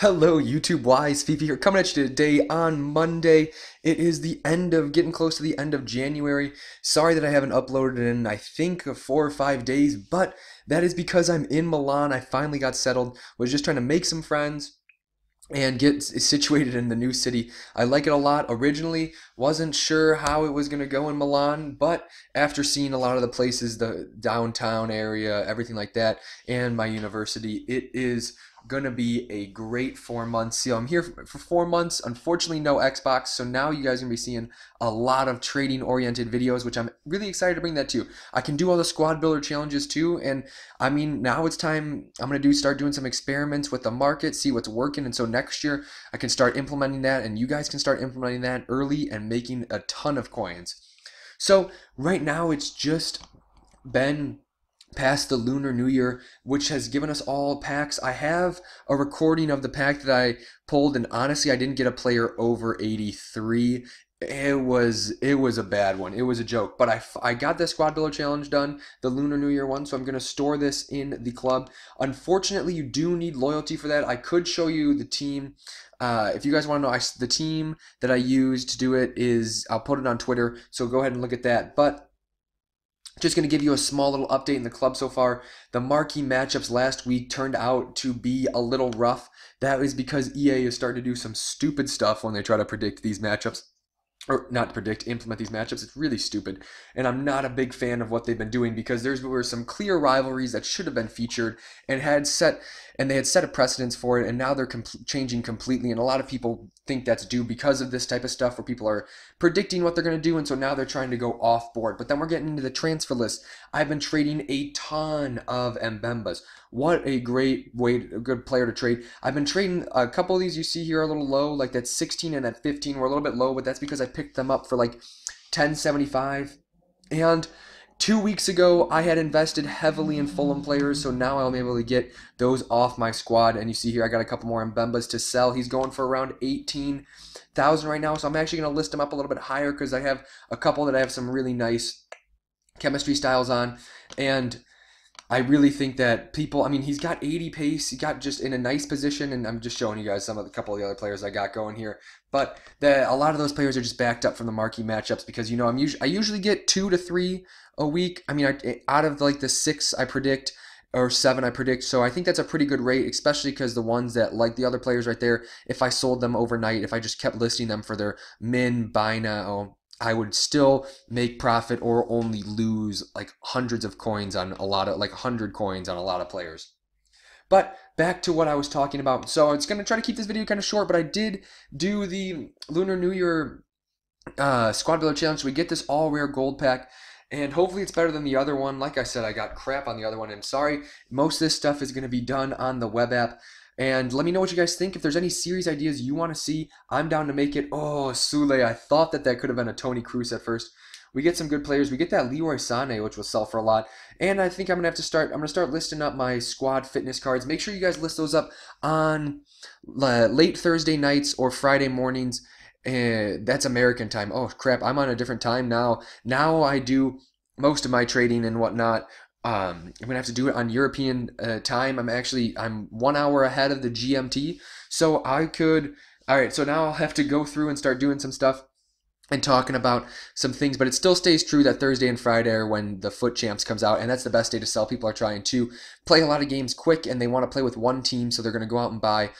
Hello, YouTube Wyse FIFA here, coming at you today on Monday. It is the end of getting close to the end of January. Sorry that I haven't uploaded in I think four or five days, but that is because I'm in Milan. I finally got settled. Was just trying to make some friends and get situated in the new city. I like it a lot. Originally, wasn't sure how it was going to go in Milan, but after seeing a lot of the places, the downtown area, everything like that, and my university, it is gonna be a great four months. So I'm here for four months. Unfortunately, no Xbox. So now you guys are gonna be seeing a lot of trading oriented videos, which I'm really excited to bring that to you. I can do all the squad builder challenges too. And I mean, now it's time I'm gonna do start doing some experiments with the market, see what's working. And so next year I can start implementing that and you guys can start implementing that early and making a ton of coins. So right now it's just been past the Lunar New Year, which has given us all packs. I have a recording of the pack that I pulled, and honestly, I didn't get a player over 83. It was it was a bad one. It was a joke. But I, I got the squad builder challenge done, the Lunar New Year one, so I'm gonna store this in the club. Unfortunately, you do need loyalty for that. I could show you the team. Uh, if you guys want to know, I, the team that I used to do it is I'll put it on Twitter. So go ahead and look at that. But just going to give you a small little update in the club so far. The marquee matchups last week turned out to be a little rough. That is because EA is starting to do some stupid stuff when they try to predict these matchups or not predict, implement these matchups. It's really stupid. And I'm not a big fan of what they've been doing because there were some clear rivalries that should have been featured and had set and they had set a precedence for it and now they're com- changing completely and a lot of people think that's due because of this type of stuff where people are predicting what they're going to do and so now they're trying to go off board but then we're getting into the transfer list i've been trading a ton of mbembas what a great way a good player to trade i've been trading a couple of these you see here a little low like that 16 and that 15 were a little bit low but that's because i picked them up for like 1075 and Two weeks ago, I had invested heavily in Fulham players, so now I'm able to get those off my squad. And you see here, I got a couple more Mbembas to sell. He's going for around 18,000 right now, so I'm actually going to list him up a little bit higher because I have a couple that I have some really nice chemistry styles on. And I really think that people, I mean, he's got 80 pace. He got just in a nice position, and I'm just showing you guys some of the couple of the other players I got going here. But the, a lot of those players are just backed up from the marquee matchups because you know I'm usually I usually get two to three a week. I mean, I, out of like the six I predict or seven I predict. So I think that's a pretty good rate, especially because the ones that like the other players right there, if I sold them overnight, if I just kept listing them for their min, buy now, oh, I would still make profit or only lose like hundreds of coins on a lot of like 100 coins on a lot of players. But back to what I was talking about. So it's going to try to keep this video kind of short, but I did do the Lunar New Year uh, Squad Builder Challenge. So we get this all rare gold pack and hopefully it's better than the other one. Like I said, I got crap on the other one. I'm sorry. Most of this stuff is going to be done on the web app. And let me know what you guys think. If there's any series ideas you want to see, I'm down to make it. Oh, Sule, I thought that that could have been a Tony Kroos at first. We get some good players. We get that Leroy Sané, which will sell for a lot. And I think I'm gonna have to start. I'm gonna start listing up my squad fitness cards. Make sure you guys list those up on uh, late Thursday nights or Friday mornings and that's American time. Oh crap, I'm on a different time now. Now I do most of my trading and whatnot. Um, I'm gonna have to do it on European uh, time. I'm actually I'm one hour ahead of the GMT, so I could. All right, so now I'll have to go through and start doing some stuff and talking about some things, but it still stays true that Thursday and Friday are when the FUT Champs comes out, and that's the best day to sell. People are trying to play a lot of games quick, and they want to play with one team, so they're going to go out and buy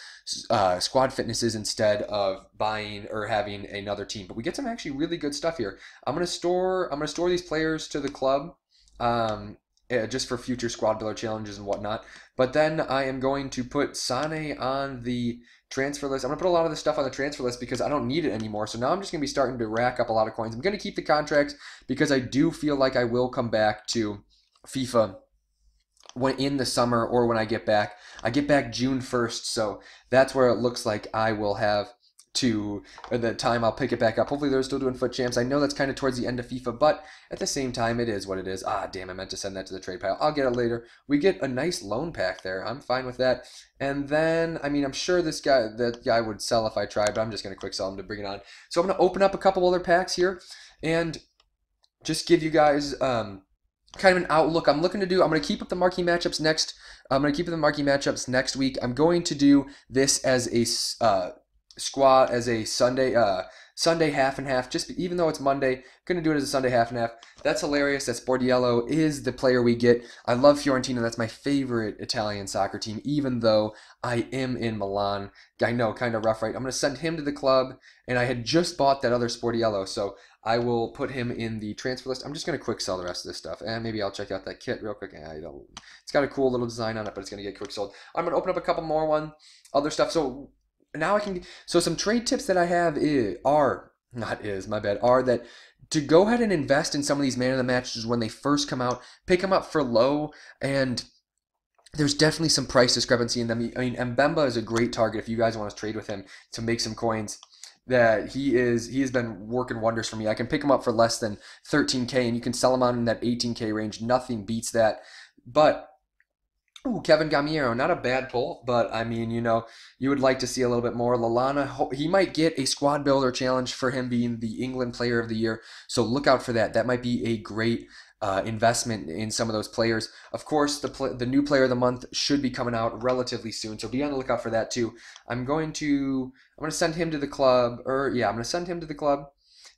uh, squad fitnesses instead of buying or having another team. But we get some actually really good stuff here. I'm going to store I'm going to store these players to the club. Um, uh, just for future squad builder challenges and whatnot. But then I am going to put Sane on the transfer list. I'm going to put a lot of this stuff on the transfer list because I don't need it anymore. So now I'm just going to be starting to rack up a lot of coins. I'm going to keep the contracts because I do feel like I will come back to FIFA when in the summer or when I get back. I get back June 1st, so that's where it looks like I will have to the time I'll pick it back up. Hopefully they're still doing FUT Champs. I know that's kind of towards the end of FIFA, but at the same time, it is what it is. Ah, damn, I meant to send that to the trade pile. I'll get it later. We get a nice loan pack there. I'm fine with that. And then, I mean, I'm sure this guy, that guy would sell if I tried, but I'm just going to quick sell him to bring it on. So I'm going to open up a couple other packs here and just give you guys um, kind of an outlook. I'm looking to do. I'm going to keep up the marquee matchups next I'm going to keep up the marquee matchups next week. I'm going to do this as a uh, squad, as a Sunday. Uh, Sunday half and half, just even though it's Monday, gonna do it as a Sunday half and half. That's hilarious. That Sportiello is the player we get. I love Fiorentina. That's my favorite Italian soccer team, even though I am in Milan. I know, kind of rough, right? I'm gonna send him to the club, and I had just bought that other Sportiello, so I will put him in the transfer list. I'm just gonna quick sell the rest of this stuff, and maybe I'll check out that kit real quick. I don't. It's got a cool little design on it, but it's gonna get quick sold. I'm gonna open up a couple more one other stuff. So now I can. So some trade tips that I have is, are not is my bad are that to go ahead and invest in some of these man of the matches when they first come out, pick them up for low, and there's definitely some price discrepancy in them. I mean, Mbemba is a great target if you guys want to trade with him to make some coins. That he is, he has been working wonders for me. I can pick him up for less than 13k, and you can sell him out in that 18k range. Nothing beats that. But Ooh, Kevin Gameiro, not a bad pull, but I mean, you know, you would like to see a little bit more. Lallana, he might get a squad builder challenge for him being the England Player of the Year, so look out for that. That might be a great uh, investment in some of those players. Of course, the pl- the new Player of the Month should be coming out relatively soon, so be on the lookout for that too. I'm going to I'm going to send him to the club, or yeah, I'm going to send him to the club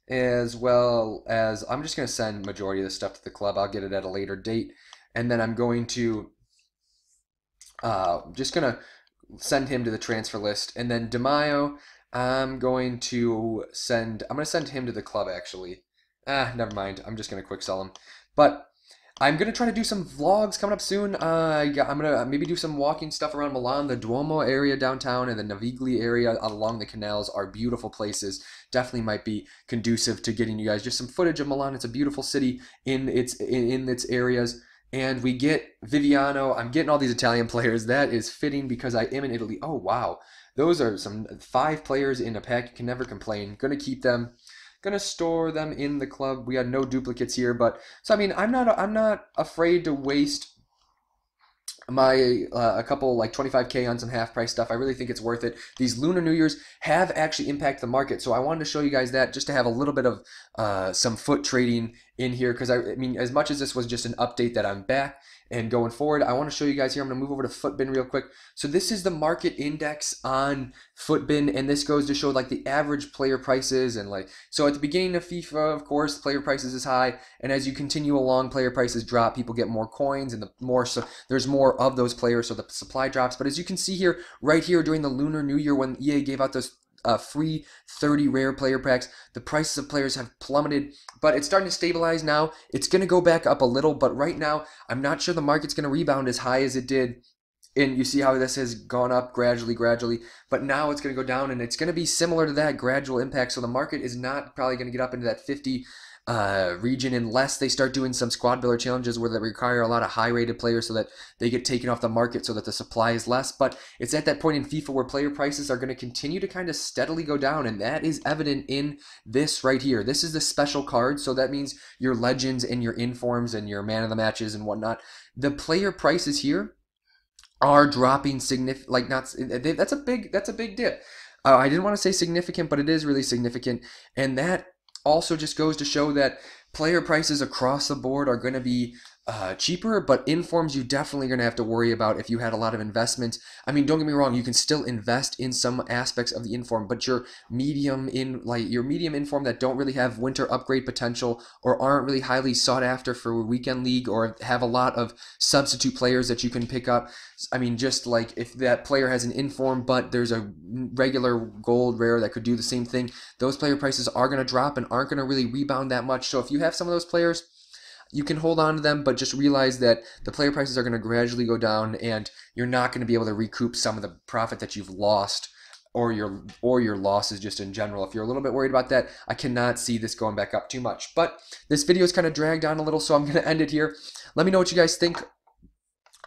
as well as I'm just going to send majority of the stuff to the club. I'll get it at a later date, and then I'm going to uh, just gonna send him to the transfer list, and then Demayo, I'm going to send. I'm gonna send him to the club actually. Ah, never mind. I'm just gonna quick sell him. But I'm gonna try to do some vlogs coming up soon. Uh, yeah, I'm gonna maybe do some walking stuff around Milan, the Duomo area downtown, and the Navigli area along the canals are beautiful places. Definitely might be conducive to getting you guys just some footage of Milan. It's a beautiful city in its in, in its areas and we get Viviano. I'm getting all these Italian players. That is fitting because I am in Italy. Oh wow, those are some five players in a pack. You can never complain. Gonna keep them. Gonna store them in the club. We had no duplicates here, but so I mean, I'm not I'm not afraid to waste my uh, a couple like 25k on some half price stuff. I really think it's worth it. These Lunar New Years have actually impacted the market, so I wanted to show you guys that just to have a little bit of uh, some FUT trading in here because I, I, mean, as much as this was just an update that I'm back and going forward, I want to show you guys here. I'm going to move over to Futbin real quick. So this is the market index on Futbin, and this goes to show like the average player prices and like so at the beginning of FIFA, of course, player prices is high, and as you continue along, player prices drop. People get more coins, and the more so there's more of those players, so the supply drops. But as you can see here, right here during the Lunar New Year when EA gave out those uh, free 30 rare player packs. The prices of players have plummeted, but it's starting to stabilize now. It's going to go back up a little, but right now, I'm not sure the market's going to rebound as high as it did. And you see how this has gone up gradually, gradually, but now it's going to go down, and it's going to be similar to that gradual impact. So the market is not probably going to get up into that 50 uh, region unless they start doing some squad builder challenges where they require a lot of high rated players so that they get taken off the market so that the supply is less. But it's at that point in FIFA where player prices are going to continue to kind of steadily go down, and that is evident in this right here. This is the special card, so that means your legends and your informs and your man of the matches and whatnot. The player prices here are dropping significant like not that's a big that's a big dip uh, i didn't want to say significant but it is really significant and that also just goes to show that player prices across the board are going to be uh, cheaper, but informs you definitely going to have to worry about if you had a lot of investments. I mean, don't get me wrong, you can still invest in some aspects of the inform, but your medium in like your medium inform that don't really have winter upgrade potential or aren't really highly sought after for a weekend league or have a lot of substitute players that you can pick up. I mean, just like if that player has an inform, but there's a regular gold rare that could do the same thing, those player prices are going to drop and aren't going to really rebound that much. So if you have some of those players you can hold on to them, but just realize that the player prices are going to gradually go down, and you're not going to be able to recoup some of the profit that you've lost or your or your losses just in general. If you're a little bit worried about that, I cannot see this going back up too much. But this video is kind of dragged on a little, so I'm going to end it here. Let me know what you guys think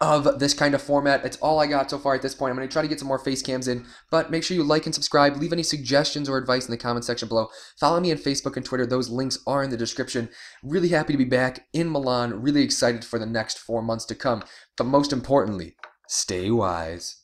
of this kind of format. It's all I got so far at this point. I'm going to try to get some more face cams in, but make sure you like and subscribe. Leave any suggestions or advice in the comment section below. Follow me on Facebook and Twitter. Those links are in the description. Really happy to be back in Milan. Really excited for the next four months to come. But most importantly, stay wise.